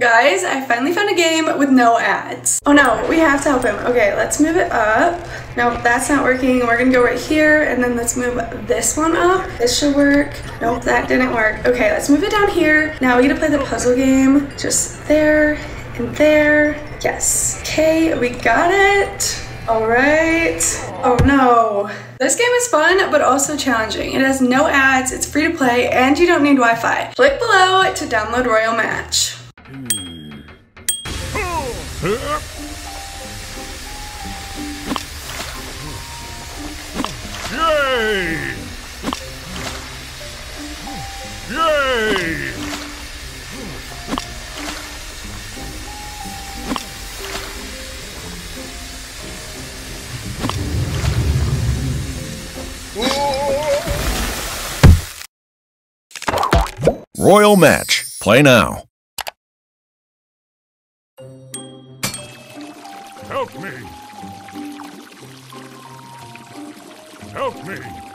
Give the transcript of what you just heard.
Guys, I finally found a game with no ads. Oh no, we have to help him. Okay, let's move it up. No, that's not working. We're gonna go right here and then let's move this one up. This should work. Nope, that didn't work. Okay, let's move it down here. Now we get to play the puzzle game. Just there and there. Yes. Okay, we got it. All right. Oh no. This game is fun, but also challenging. It has no ads, it's free to play, and you don't need Wi-Fi. Click below to download Royal Match. Yay! Yay! Royal Match. Play now. Help me! Help me!